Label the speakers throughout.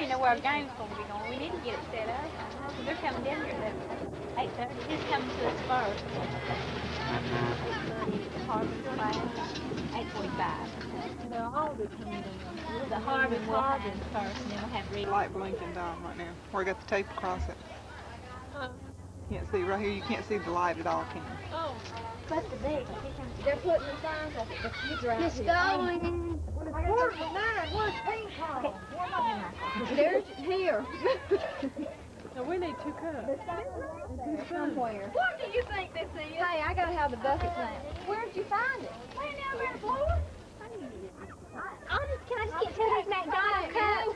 Speaker 1: don't even know where our game's gonna be going. We need to get it set up. They're coming down here at eight thirty. Who's coming to us first? Harvard class, eight forty-five.
Speaker 2: The Harvard coming down.
Speaker 1: The Harvard will have it first, and then we'll have Reed.
Speaker 3: Light blinking down right now. Where I got the tape across it. Uh-huh. Can't see right here. You can't see the light at all, can you?
Speaker 2: Oh.
Speaker 1: What's the big?
Speaker 2: They're putting the signs up. The kids are out
Speaker 4: It's
Speaker 2: here.
Speaker 4: going.
Speaker 2: Where's the nine? Where's ping pong? There's here.
Speaker 5: No, we need two cups.
Speaker 2: Somewhere.
Speaker 4: What do you think this is?
Speaker 2: Hey, I gotta have the bucket now. Where'd you find it?
Speaker 4: Laying down there on the floor? Honest, can I just get two of these McDonald's cups?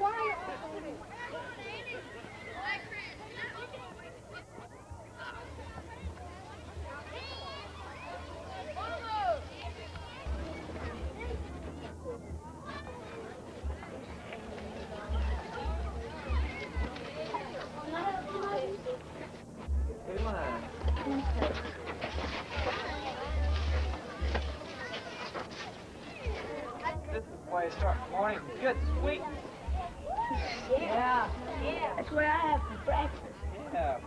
Speaker 6: Way to start the morning. Good, sweet.
Speaker 1: Yeah. Yeah. That's what I have for breakfast.
Speaker 6: Yeah.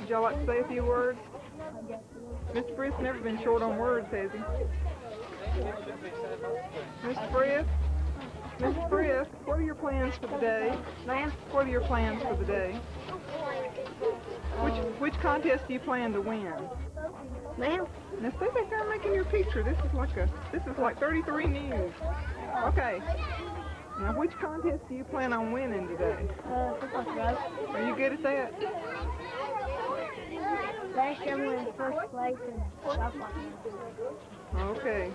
Speaker 3: Would y'all like to say a few words? Mr. Frith's never been short on words, has he? Mr. Frith? Mr. Frith, what are your plans for the day?
Speaker 1: Ma'am?
Speaker 3: What are your plans for the day? Which which contest do you plan to win?
Speaker 1: Ma'am?
Speaker 3: Now stay back there making your picture. This is like a this is like 33 news. Okay. Now which contest do you plan on winning today?
Speaker 1: Uh, football throw.
Speaker 3: Are you good at that?
Speaker 1: Last year we were in first place in softball.
Speaker 3: Okay.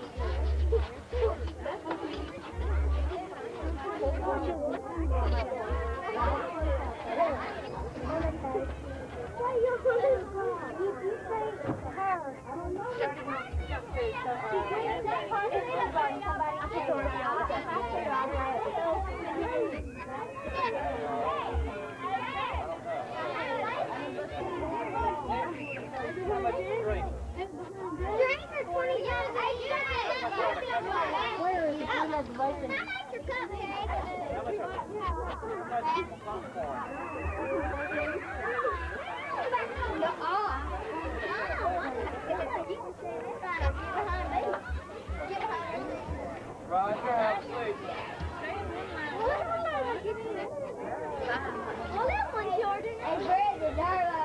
Speaker 4: Well, that one's Jordan. Hey, Brad, is our,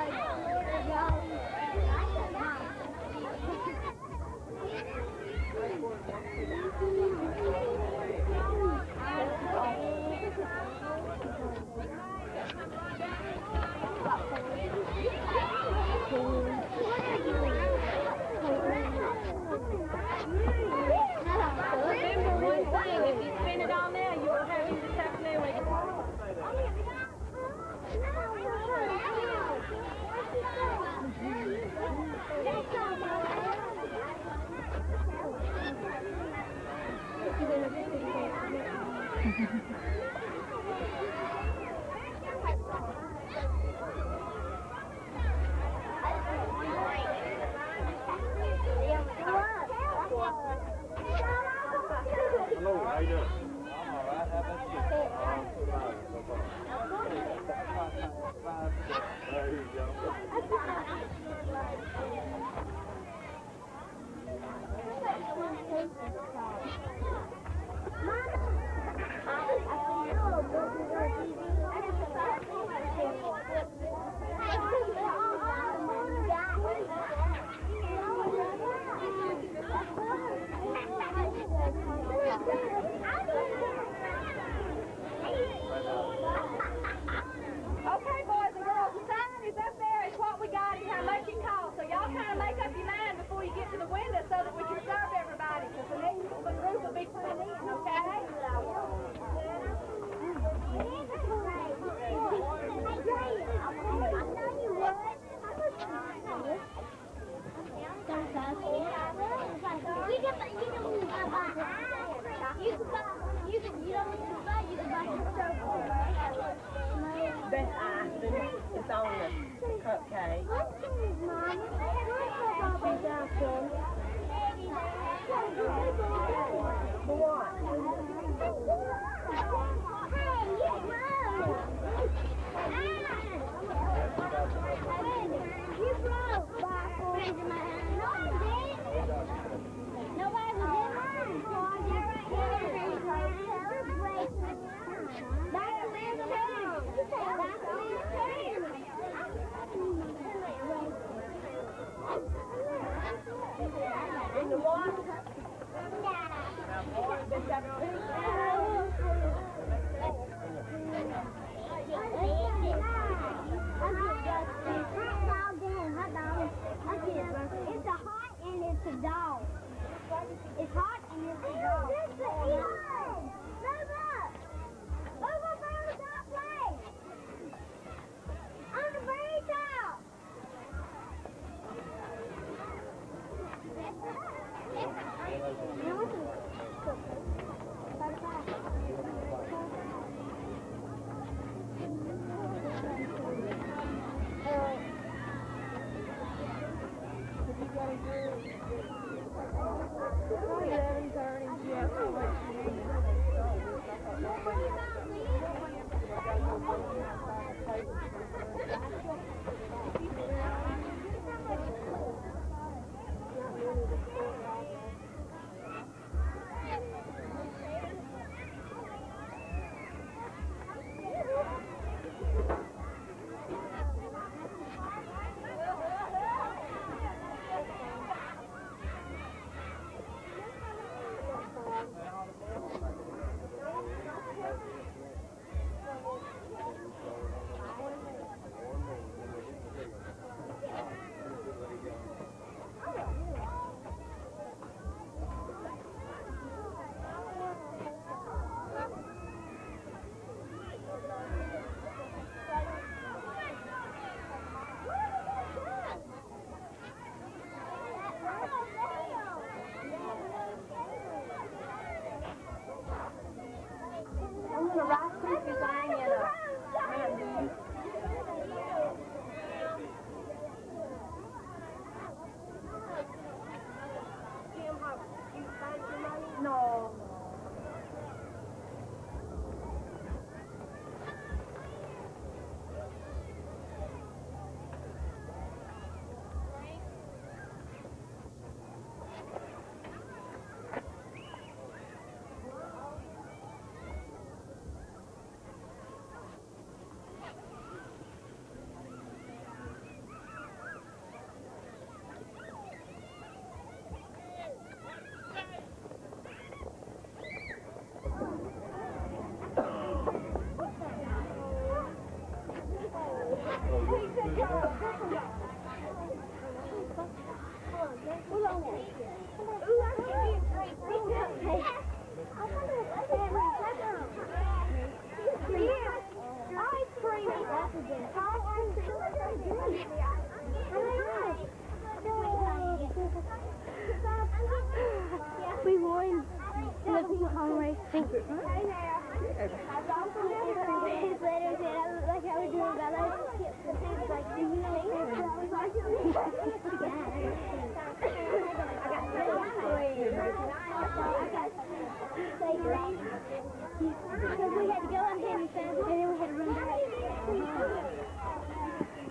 Speaker 4: Because we
Speaker 1: had to go on and and then we had to run back.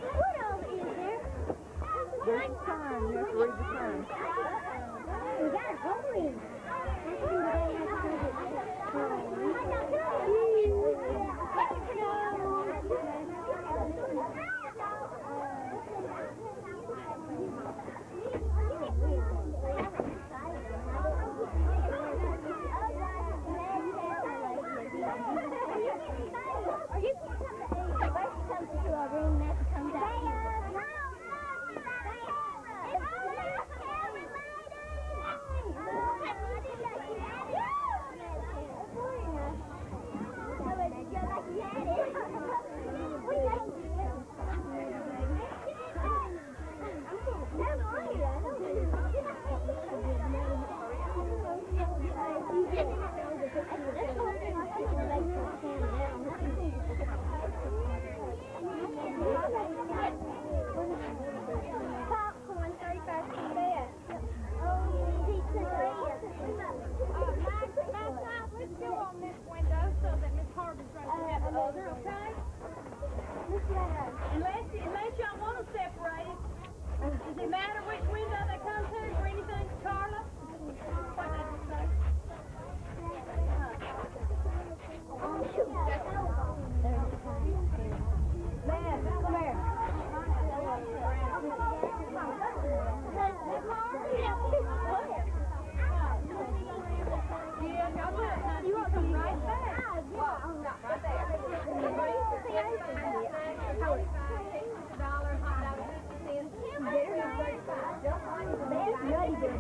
Speaker 1: What all is there?
Speaker 3: There's a sign. You have to read the sign.
Speaker 1: We got a hole. I Very good.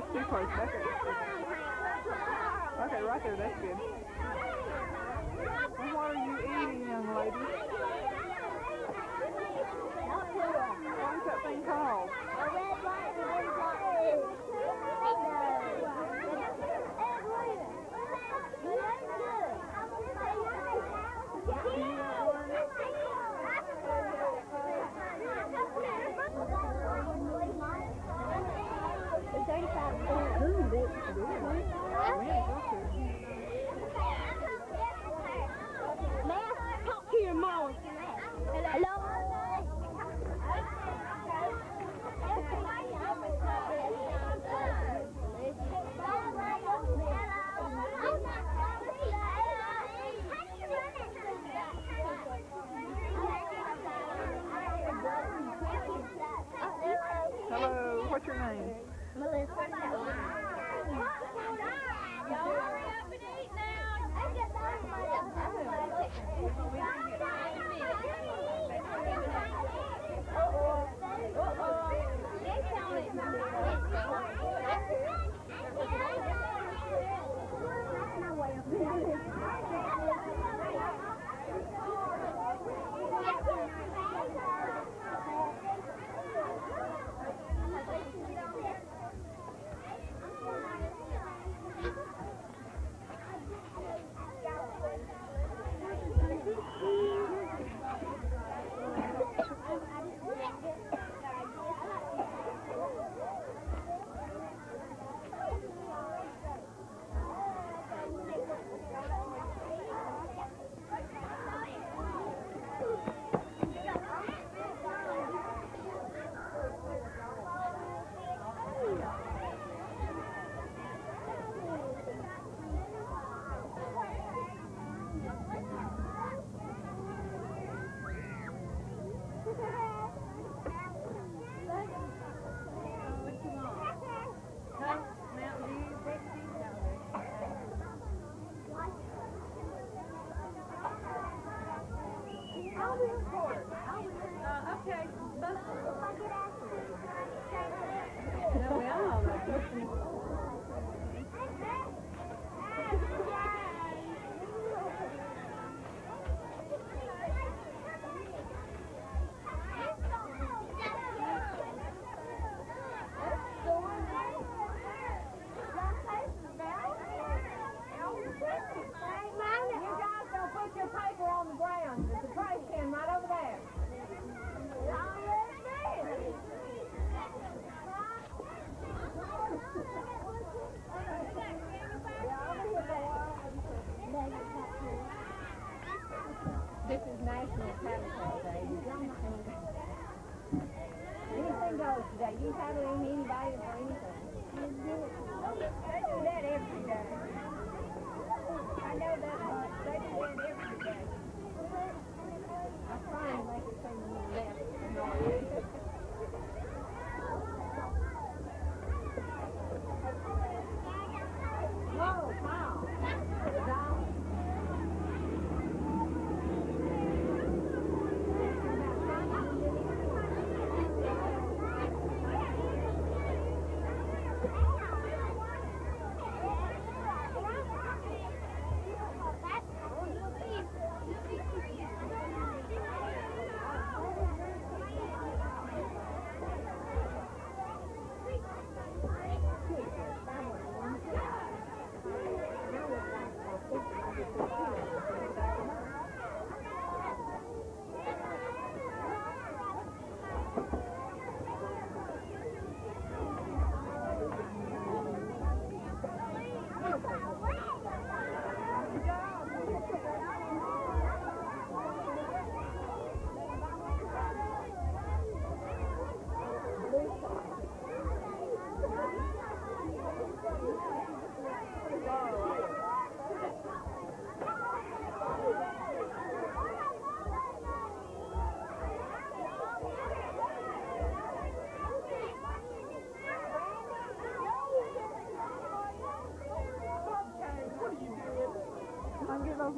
Speaker 1: that's two points. Okay. Okay, right there, that's good. What are you eating, young lady? What is that thing called? What's your name?
Speaker 2: Melissa. Y'all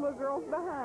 Speaker 2: little
Speaker 1: girls behind.